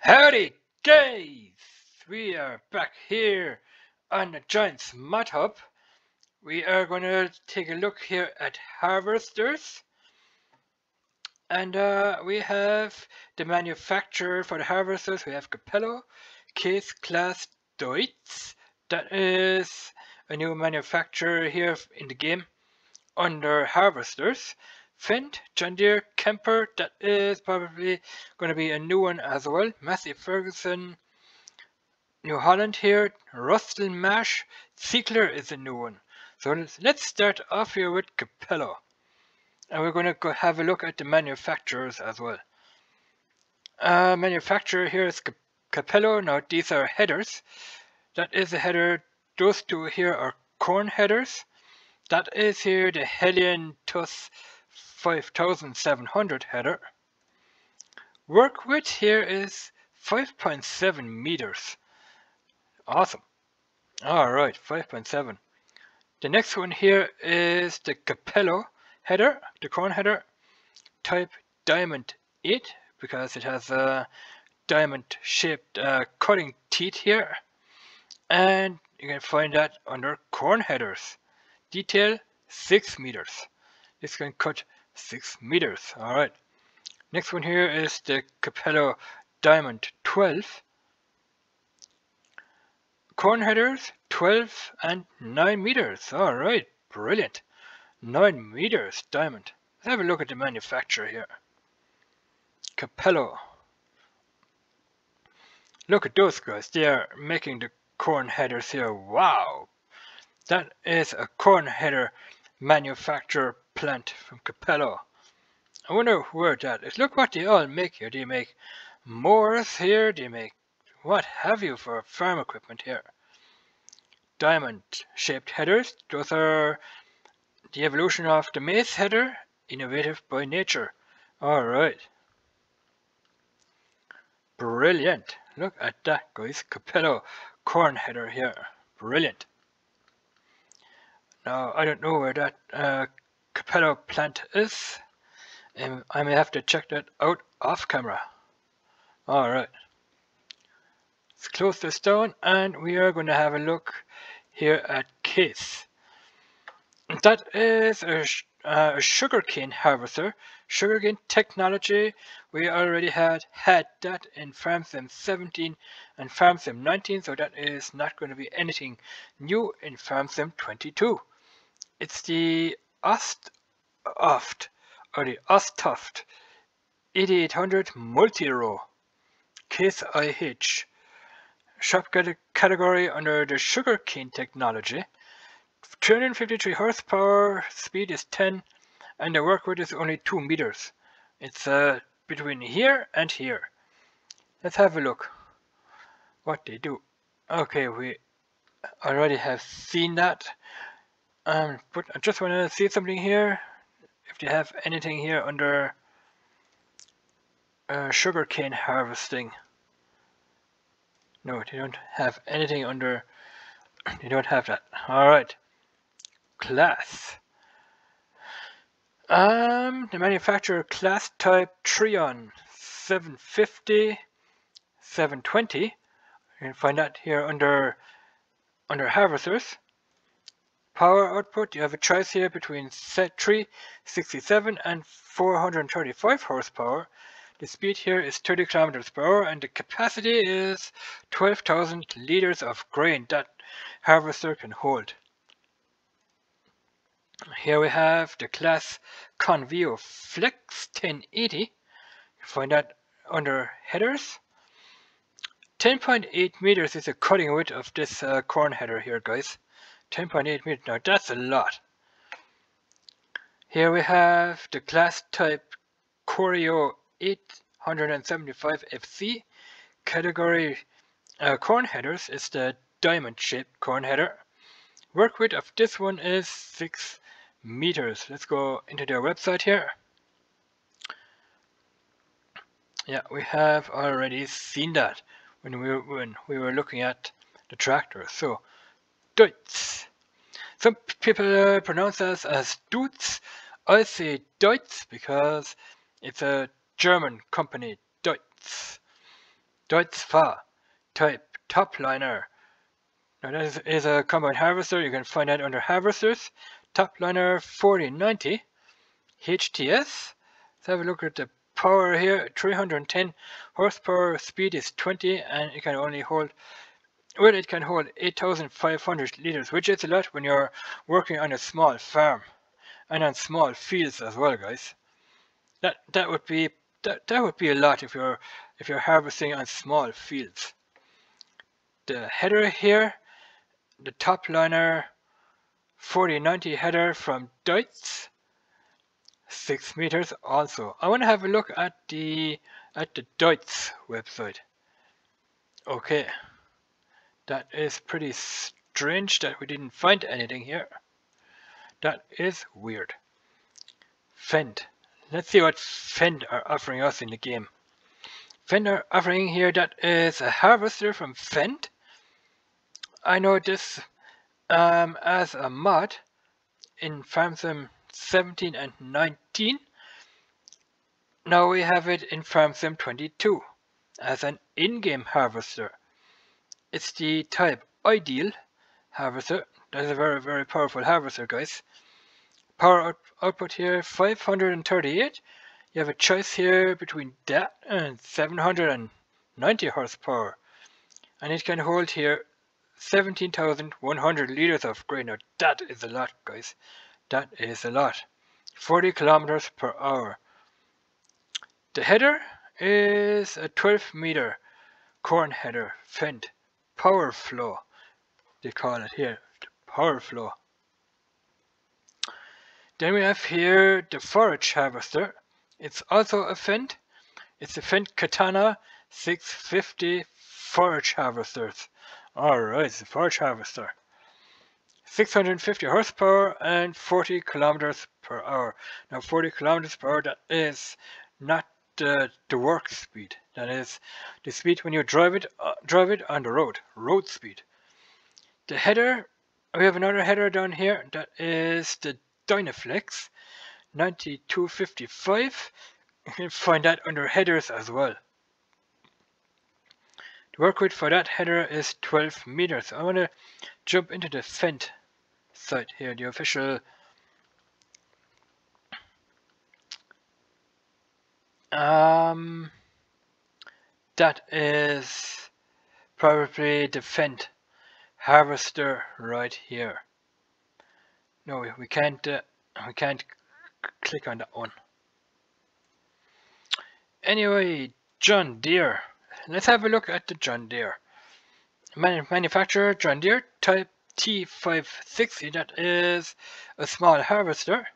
Howdy guys! We are back here on the Giants Mod Hub. We are going to take a look here at harvesters. And uh, we have the manufacturer for the harvesters. We have Capello, Case Claas Deutz. That is a new manufacturer here in the game under harvesters. Fendt, John Deere, Kemper, that is probably going to be a new one as well. Massey Ferguson, New Holland here, Rostselmash, Ziegler is a new one. So let's, start off here with Capello. And we're going to go have a look at the manufacturers as well. Uh, manufacturer here is Capello. Now these are headers. That is a header. Those two here are corn headers. That is here the Helion TUS 5700 header. Work width here is 5.7 meters. Awesome. Alright, 5.7. The next one here is the Capello header, the corn header, type Diamond 8 because it has a diamond shaped uh, cutting teeth here. And you can find that under corn headers. Detail 6 meters. This can cut 6 meters. Alright. Next one here is the Capello Diamond 12. Corn headers 12 and 9 meters. Alright, brilliant. 9 meters diamond. Let's have a look at the manufacturer here. Capello. Look at those guys. They are making the corn headers here. Wow. That is a corn header manufacturer plant from Capello. I wonder where that is. Look what they all make here. They make mowers here. They make what have you for farm equipment here. Diamond shaped headers. Those are the evolution of the mace header. Innovative by nature. Alright. Brilliant. Look at that guys. Capello corn header here. Brilliant. Now, I don't know where that uh, Capello plant is. And I may have to check that out off camera. Alright. Let's close this down and we are going to have a look here at Case. That is a, uh, a sugarcane harvester. Sugarcane technology. We already had had that in FarmSim 17 and FarmSim 19, so that is not going to be anything new in FarmSim 22. It's the Ost-Oft or the Austoft 8800 multi-row. IH shop category under the sugarcane technology. 353 horsepower speed is 10 and the work width is only 2 meters. It's uh, between here and here. Let's have a look. What they do. Okay we already have seen that um, but I just want to see something here. If they have anything here under uh, sugarcane harvesting. No, they don't have anything under. They don't have that. All right. Claas. Um, the manufacturer Claas type Trion 750, 720. You can find that here under under harvesters. Power output, you have a choice here between set 367 and 435 horsepower. The speed here is 30 kilometers per hour and the capacity is 12,000 liters of grain that harvester can hold. Here we have the Claas Convio Flex 1080. You find that under headers. 10.8 meters is the cutting width of this uh, corn header here, guys. 10.8 meters. Now that's a lot. Here we have the Claas type Corio 875 FC. Category uh, corn headers is the diamond shaped corn header. Work width of this one is 6 meters. Let's go into their website here. Yeah, we have already seen that when we when we were looking at the tractor. So Deutz. Some people uh, pronounce us as Dutz. I say Deutz because it's a German company, Deutz. Deutz Fahr type topliner. Now that is, a combine harvester. You can find that under harvesters. Topliner 4090 HTS. Let's have a look at the power here. 310 horsepower. Speed is 20 and it can only hold well, it can hold 8,500 liters, which is a lot when you're working on a small farm and on small fields as well, guys. That that would be that that would be a lot if you're if you're harvesting on small fields. The header here, the top liner 4090 header from Deutz, six meters also. I want to have a look at the at the Deutz website. Okay, that is pretty strange that we didn't find anything here. That is weird. Fendt. Let's see what Fendt are offering us in the game. Fendt are offering here that is a harvester from Fendt. I know this um, as a mod in FarmSim 17 and 19. Now we have it in FarmSim 22 as an in-game harvester. It's the type Ideal harvester that's a very, very powerful harvester, guys. Power out output here, 538. You have a choice here between that and 790 horsepower. And it can hold here 17,100 liters of grain. Now that is a lot, guys. That is a lot. 40 kilometers per hour. The header is a 12 meter corn header, Fendt, power flow, they call it here the power flow. Then we have here the forage harvester. It's also a Fendt. It's a Fendt Katana 650 forage harvesters. Alright, it's a forage harvester. 650 horsepower and 40 kilometers per hour. Now 40 kilometers per hour, that is not the, the work speed. That is the speed when you drive it, uh, drive it on the road, road speed. The header we have another header down here that is the Dynaflex 9255. You can find that under headers as well. The work rate for that header is 12 meters. I want to jump into the Fendt site here, the official um that is probably the Fendt harvester right here. No, we can't. Uh, we can't click on that one. Anyway, John Deere. Let's have a look at the John Deere. Man manufacturer John Deere Type T560. That is a small harvester.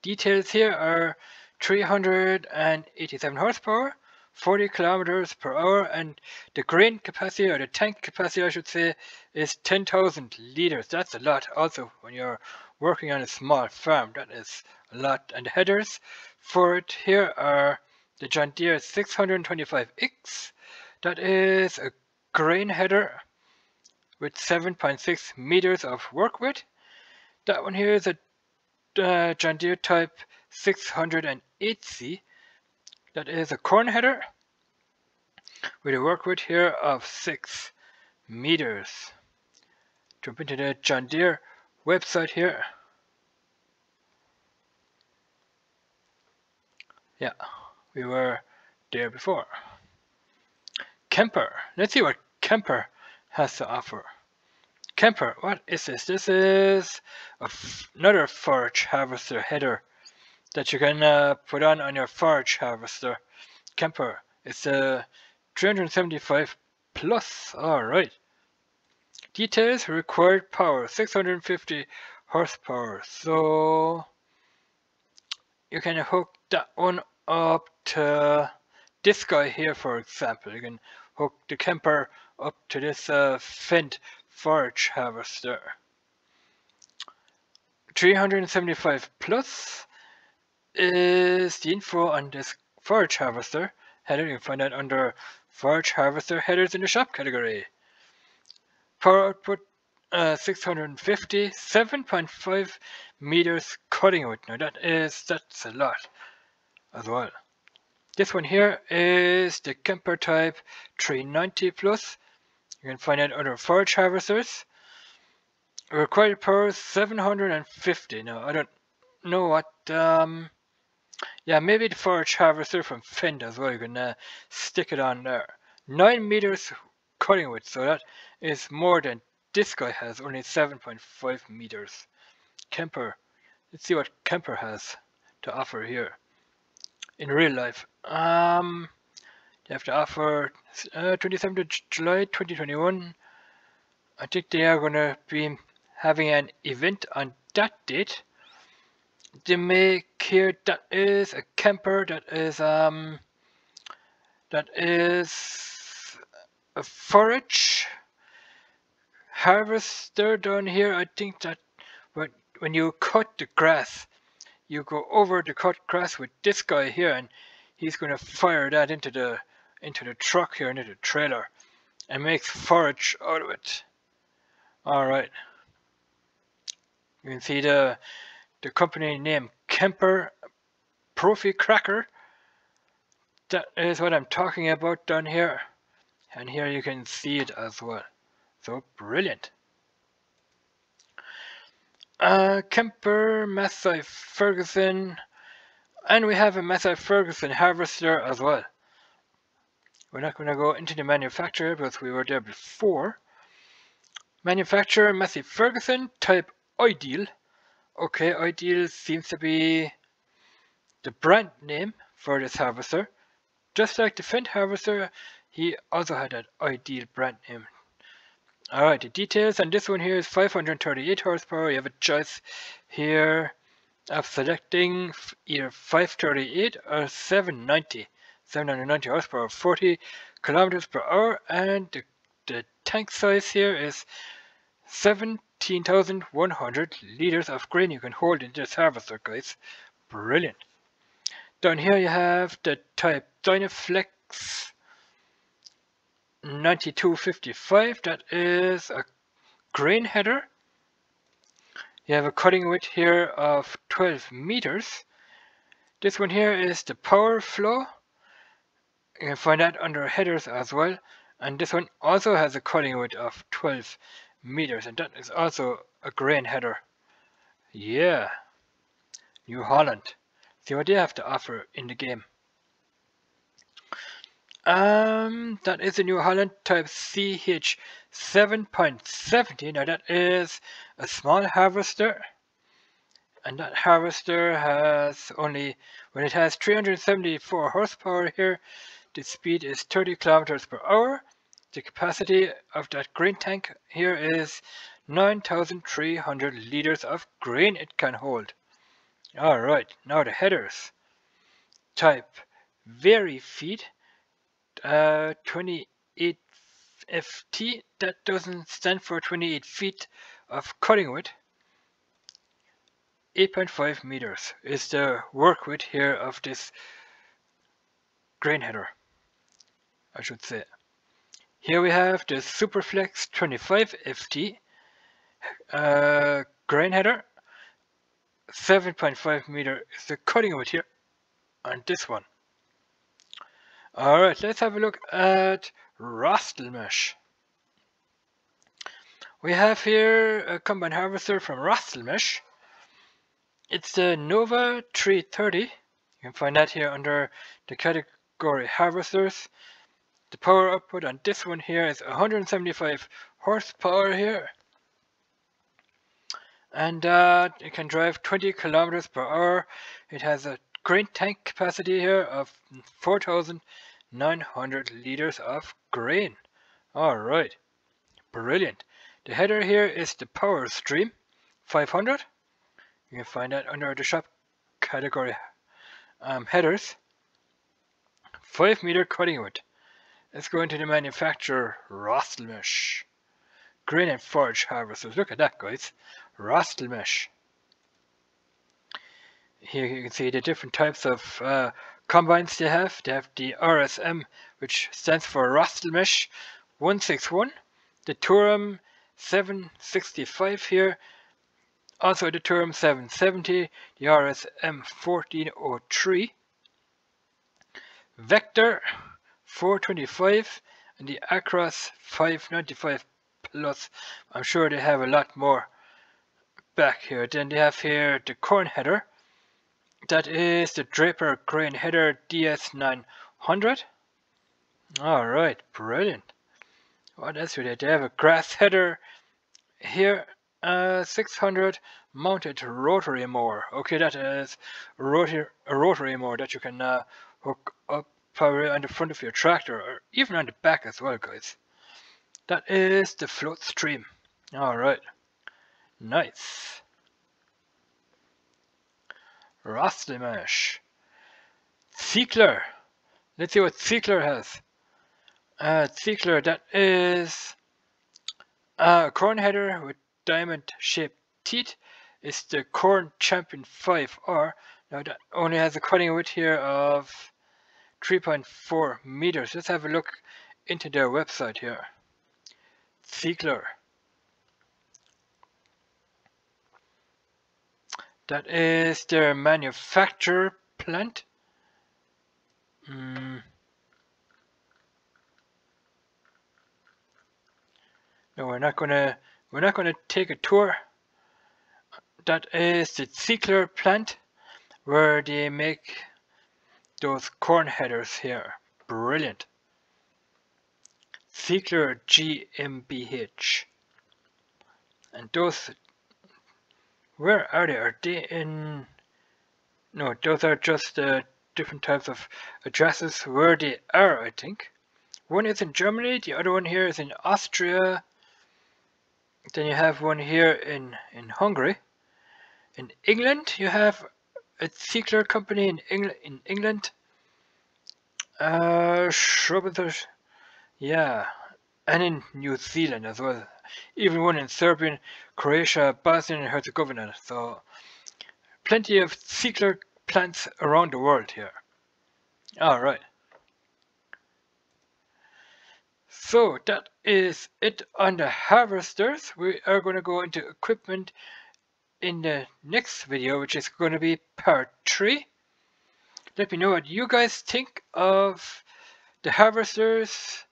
Details here are 387 horsepower, 40 kilometers per hour and the grain capacity or the tank capacity I should say is 10,000 liters. That's a lot. Also when you're working on a small farm that is a lot. And the headers for it here are the John Deere 625X that is a grain header with 7.6 meters of work width. That one here is a uh, John Deere type 608C that is a corn header with a work width here of 6 meters. Jump into the John Deere website here. Yeah, we were there before. Kemper. Let's see what Kemper has to offer. Kemper, what is this? This is another forage harvester header that you can uh, put on on your forage harvester. Kemper. It's a 375 plus. Alright. Details required power 650 horsepower. So you can hook that one up to this guy here, for example. You can hook the Kemper up to this uh, Fendt forage harvester. 375 plus is the info on this forage harvester header. You can find that under forage harvester headers in the shop category. Power output uh, 650, 7.5 meters cutting width. Now that is, that's a lot as well. This one here is the Kemper Type 390 Plus. You can find it under forage harvesters. Required power 750. Now I don't know what. Um, yeah, maybe the forage harvester from Fendt as well. You can uh, stick it on there. Nine meters cutting width, so that is more than this guy has. Only 7.5 meters. Kemper. Let's see what Kemper has to offer here in real life. Um, they have to offer uh, 27th of July 2021. I think they are going to be having an event on that date. Make here that is a Kemper that is um that is a forage harvester down here. I think that when when you cut the grass, you go over the cut grass with this guy here, and he's to fire that into the into the truck here into the trailer, and makes forage out of it. All right. You can see the the company name Kemper Profi Cracker. That is what I'm talking about down here. And here you can see it as well. So brilliant. Uh, Kemper, Massey Ferguson, and we have a Massey Ferguson harvester as well. We're not going to go into the manufacturer because we were there before. Manufacturer Massey Ferguson, type Ideal. Okay, Ideal seems to be the brand name for this harvester. Just like the Fendt harvester, he also had an Ideal brand name. Alright, the details on this one here is 538 horsepower. You have a choice here of selecting either 538 or 790. 790 horsepower, 40 kilometers per hour, and the, the tank size here is 7 15,100 liters of grain you can hold in this harvester, guys. Brilliant. Down here you have the type Dynaflex 9255. That is a grain header. You have a cutting width here of 12 meters. This one here is the power flow. You can find that under headers as well. And this one also has a cutting width of 12 meters and that is also a grain header. Yeah, New Holland. See what they have to offer in the game. Um, that is a New Holland Type CH 7.70. Now that is a small harvester. And that harvester has only, when it has 374 horsepower here, the speed is 30 kilometers per hour the capacity of that grain tank here is 9,300 liters of grain it can hold. Alright, now the headers. Type Varifeed uh, 28 FT, that doesn't stand for 28 feet of cutting width. 8.5 meters is the work width here of this grain header, I should say. Here we have the Superflex 25 FT uh, grain header. 7.5 meter is the cutting width here on this one. Alright, let's have a look at Rostselmash. We have here a combine harvester from Rostselmash. It's the Nova 330. You can find that here under the category harvesters. The power output on this one here is 175 horsepower here. And uh, it can drive 20 kilometers per hour. It has a grain tank capacity here of 4,900 liters of grain. Alright, brilliant. The header here is the Power Stream 500. You can find that under the shop category um, headers. 5 meter cutting width. Let's go into the manufacturer, Rostselmash. Grain and forage harvesters. Look at that, guys. Rostselmash. Here you can see the different types of uh, combines they have. They have the RSM, which stands for Rostselmash 161. The Torum 765 here. Also the Torum 770. The RSM 1403. Vector 425 and the Acros 595 Plus. I'm sure they have a lot more back here. Then they have here the corn header. That is the Draper grain header DS900. Alright, brilliant. What else do they? They have a grass header here, uh, 600 mounted rotary mower. Okay, that is rotary, a rotary mower that you can uh, hook up probably on the front of your tractor or even on the back as well, guys. That is the float stream. Alright. Nice. Rostselmash. Ziegler. Let's see what Ziegler has. Uh, Ziegler, that is a corn header with diamond shaped teeth. It's the Corn Champion 5R. Now that only has a cutting width here of 3.4 meters. Let's have a look into their website here. Ziegler. That is their manufacturer plant. Mm. No, we're not gonna we're not gonna take a tour. That is the Ziegler plant where they make those corn headers here. Brilliant. Ziegler GmbH. And those where are they? Are they in... No, those are just uh, different types of addresses where they are, I think. One is in Germany, the other one here is in Austria. Then you have one here in, in Hungary. In England, you have a Ziegler company in, Engl in England. Uh, yeah, and in New Zealand as well even one in Serbia, Croatia, Bosnia and Herzegovina. So plenty of Ziegler plants around the world here. Alright. So that is it on the harvesters. We are going to go into equipment in the next video, which is going to be part 3. Let me know what you guys think of the harvesters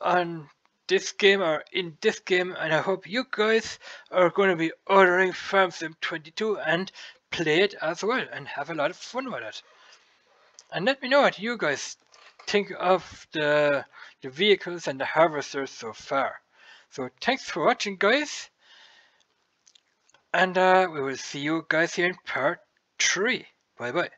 on this game or in this game and I hope you guys are going to be ordering Farm Sim 22 and play it as well and have a lot of fun with it. And let me know what you guys think of the, the vehicles and the harvesters so far. So thanks for watching guys and uh, we will see you guys here in part 3. Bye bye.